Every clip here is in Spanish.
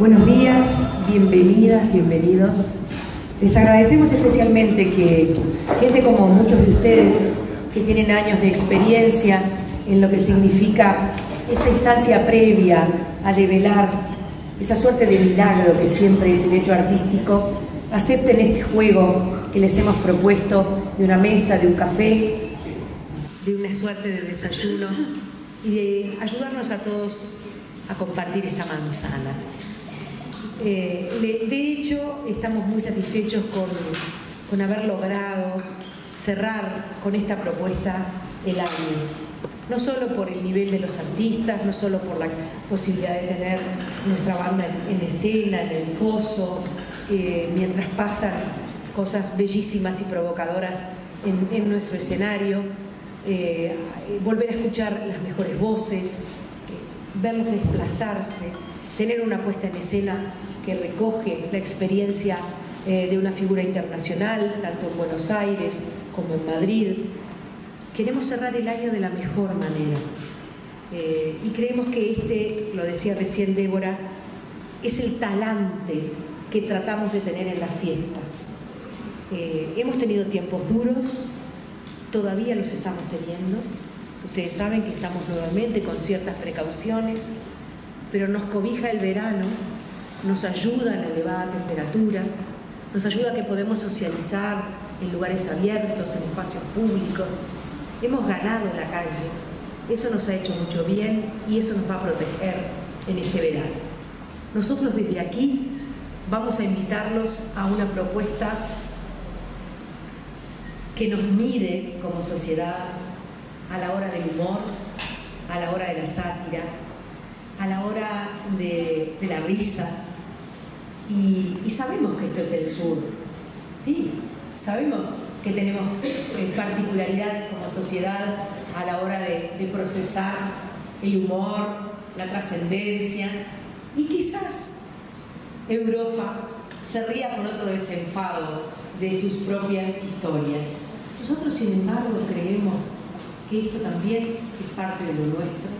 Buenos días, bienvenidas, bienvenidos. Les agradecemos especialmente que gente como muchos de ustedes que tienen años de experiencia en lo que significa esta instancia previa a develar esa suerte de milagro que siempre es el hecho artístico, acepten este juego que les hemos propuesto de una mesa, de un café, de una suerte de desayuno y de ayudarnos a todos a compartir esta manzana. Eh, de hecho, estamos muy satisfechos con, con haber logrado cerrar con esta propuesta el año. No solo por el nivel de los artistas, no solo por la posibilidad de tener nuestra banda en, escena, en el foso, eh, mientras pasan cosas bellísimas y provocadoras en, nuestro escenario, eh, volver a escuchar las mejores voces, verlos desplazarse, tener una puesta en escena que recoge la experiencia eh, de una figura internacional, tanto en Buenos Aires como en Madrid. Queremos cerrar el año de la mejor manera. Eh, y creemos que este, lo decía recién Débora, es el talante que tratamos de tener en las fiestas. Eh, hemos tenido tiempos duros, todavía los estamos teniendo. Ustedes saben que estamos nuevamente con ciertas precauciones, pero nos cobija el verano, nos ayuda en la elevada temperatura, nos ayuda a que podemos socializar en lugares abiertos, en espacios públicos. Hemos ganado en la calle, eso nos ha hecho mucho bien y eso nos va a proteger en este verano. Nosotros desde aquí vamos a invitarlos a una propuesta que nos mide como sociedad a la hora del humor, a la hora de la sátira, a la hora de, la risa. Y, sabemos que esto es el sur, ¿sí? Sabemos que tenemos eh, particularidades como sociedad a la hora de, de procesar el humor, la trascendencia y quizás Europa se ría con otro desenfado de sus propias historias. Nosotros, sin embargo, creemos que esto también es parte de lo nuestro.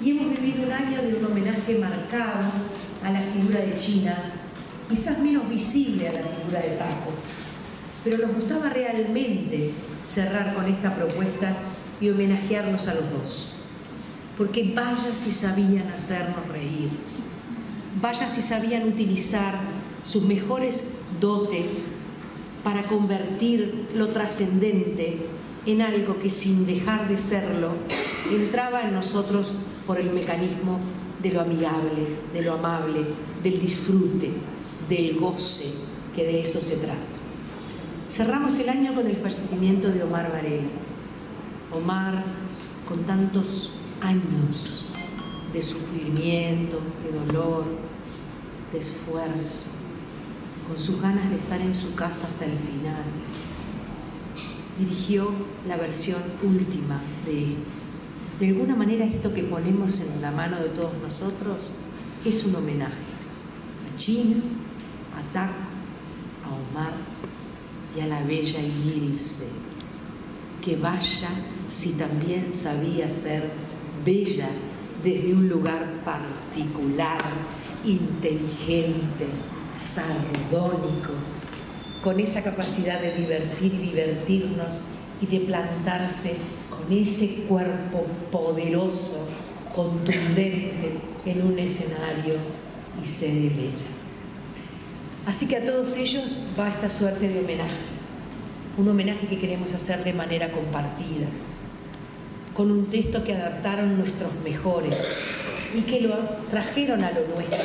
Y hemos vivido un año de un homenaje marcado a la figura de China, quizás menos visible a la figura de Taco, pero nos gustaba realmente cerrar con esta propuesta y homenajearnos a los dos. Porque vaya si sabían hacernos reír, vaya si sabían utilizar sus mejores dotes para convertir lo trascendente en algo que sin dejar de serlo entraba en nosotros por el mecanismo de lo amigable, de lo amable, del disfrute, del goce, que de eso se trata. Cerramos el año con el fallecimiento de Omar Varela. Omar, con tantos años de sufrimiento, de dolor, de esfuerzo, con sus ganas de estar en su casa hasta el final, dirigió la versión última de esto. De alguna manera esto que ponemos en la mano de todos nosotros es un homenaje a China, a Tac, a Omar y a la bella Ilse. Que vaya si también sabía ser bella desde un lugar particular, inteligente, sardónico, con esa capacidad de divertir y divertirnos y de plantarse con ese cuerpo poderoso, contundente en un escenario y se devela. Así que a todos ellos va esta suerte de homenaje, un homenaje que queremos hacer de manera compartida, con un texto que adaptaron nuestros mejores y que lo trajeron a lo nuestro,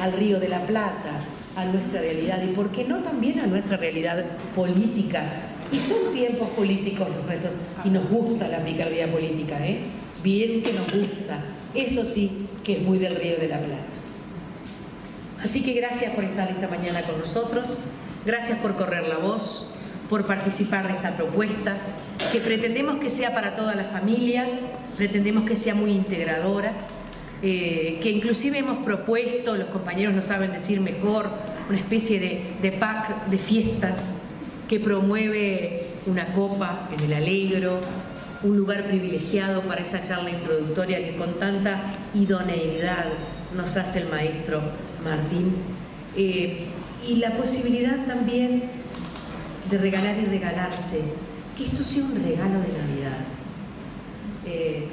al Río de la Plata, a nuestra realidad y por qué no también a nuestra realidad política. Y son tiempos políticos los nuestros y nos gusta la picardía política, ¿eh? Bien que nos gusta. Eso sí que es muy del Río de la Plata. Así que gracias por estar esta mañana con nosotros, gracias por correr la voz, por participar de esta propuesta, que pretendemos que sea para toda la familia, pretendemos que sea muy integradora, eh, que inclusive hemos propuesto, los compañeros lo saben decir mejor, una especie de, de pack de fiestas que promueve una copa en el Alegro, un lugar privilegiado para esa charla introductoria que con tanta idoneidad nos hace el maestro Martín. Eh, y la posibilidad también de regalar y regalarse, que esto sea un regalo de Navidad. Eh,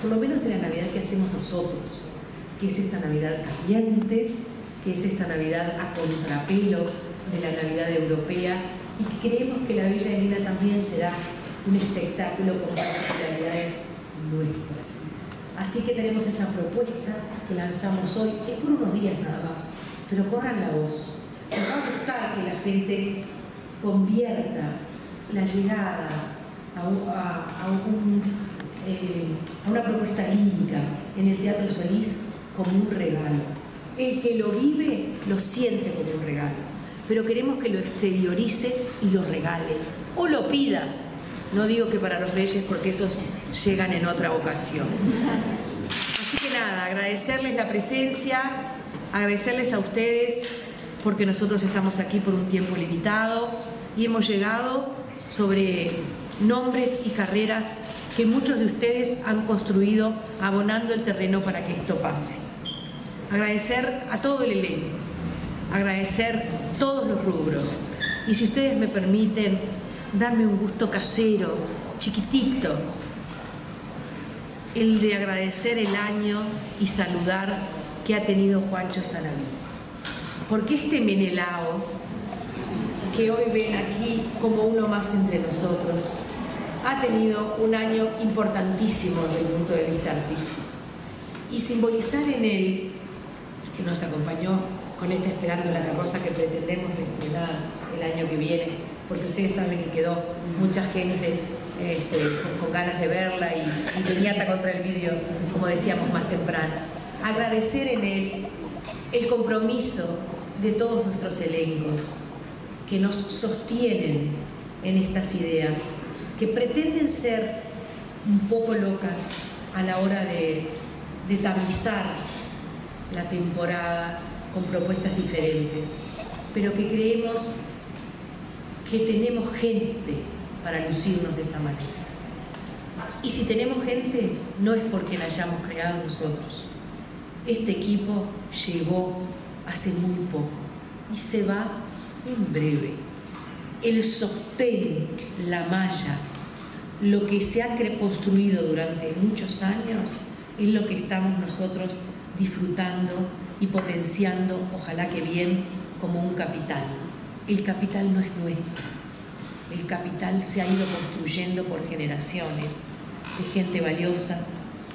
por lo menos de la Navidad que hacemos nosotros, que es esta Navidad caliente, que es esta Navidad a contrapelo de la Navidad europea y creemos que la Bella Elena también será un espectáculo con particularidades nuestras. Así que tenemos esa propuesta que lanzamos hoy, es por unos días nada más, pero corran la voz. Nos va a gustar que la gente convierta la llegada a, eh, a una propuesta lírica en el Teatro Solís como un regalo. El que lo vive lo siente como un regalo, pero queremos que lo exteriorice y lo regale o lo pida. No digo que para los reyes porque esos llegan en otra ocasión. Así que nada, agradecerles la presencia, agradecerles a ustedes porque nosotros estamos aquí por un tiempo limitado y hemos llegado sobre nombres y carreras que muchos de ustedes han construido abonando el terreno para que esto pase. Agradecer a todo el elenco, agradecer todos los rubros y si ustedes me permiten, darme un gusto casero, chiquitito, el de agradecer el año y saludar que ha tenido Juancho Salaví. Porque este Menelao, que hoy ven aquí como uno más entre nosotros, ha tenido un año importantísimo desde el punto de vista artístico. Y simbolizar en él, que nos acompañó con esta Esperando la Carroza que pretendemos estrenar el año que viene, porque ustedes saben que quedó mucha gente este, con, ganas de verla y, y tenía contra el vídeo, como decíamos más temprano. Agradecer en él el compromiso de todos nuestros elencos que nos sostienen en estas ideas que pretenden ser un poco locas a la hora de, tamizar la temporada con propuestas diferentes, pero que creemos que tenemos gente para lucirnos de esa manera. Y si tenemos gente, no es porque la hayamos creado nosotros. Este equipo llegó hace muy poco y se va en breve. El sostén, la malla, lo que se ha construido durante muchos años es lo que estamos nosotros disfrutando y potenciando, ojalá que bien, como un capital. El capital no es nuestro. El capital se ha ido construyendo por generaciones de gente valiosa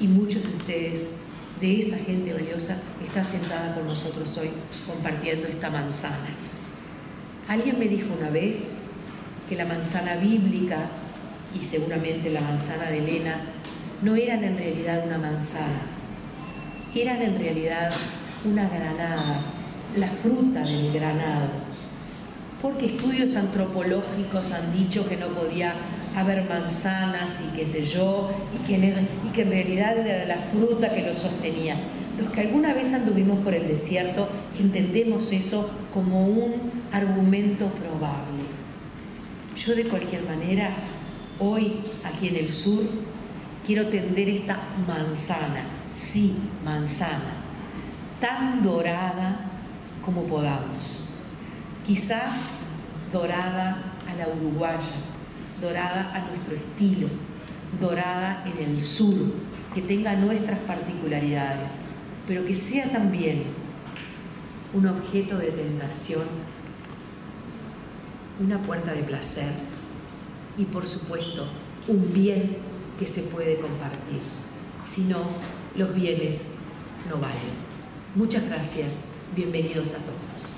y muchos de ustedes, de esa gente valiosa, está sentada con nosotros hoy compartiendo esta manzana. Alguien me dijo una vez que la manzana bíblica y seguramente la manzana de Elena no eran en realidad una manzana, eran en realidad una granada, la fruta del granado, porque estudios antropológicos han dicho que no podía haber manzanas y qué sé yo, y que, en y que en realidad era la fruta que lo sostenía. Los que alguna vez anduvimos por el desierto entendemos eso como un argumento probable. Yo de cualquier manera Hoy, aquí en el sur, quiero tender esta manzana, sí, manzana, tan dorada como podamos. Quizás dorada a la uruguaya, dorada a nuestro estilo, dorada en el sur, que tenga nuestras particularidades, pero que sea también un objeto de tentación, una puerta de placer y por supuesto un bien que se puede compartir. Si no, los bienes no valen. Muchas gracias. Bienvenidos a todos.